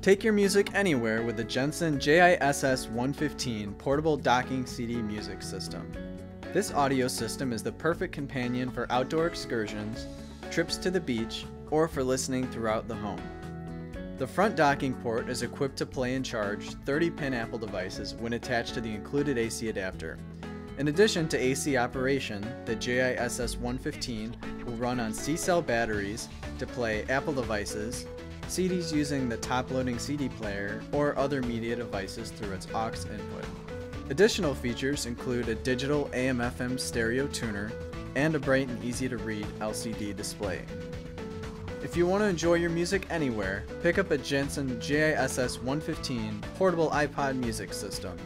Take your music anywhere with the Jensen JISS 115 portable docking CD music system. This audio system is the perfect companion for outdoor excursions, trips to the beach, or for listening throughout the home. The front docking port is equipped to play and charge 30 pin Apple devices when attached to the included AC adapter. In addition to AC operation, the JISS 115 will run on C-cell batteries to play Apple devices, CDs using the top-loading CD player, or other media devices through its aux input. Additional features include a digital AM-FM stereo tuner and a bright and easy to read LCD display. If you want to enjoy your music anywhere, pick up a Jensen JISS 115 portable iPod music system.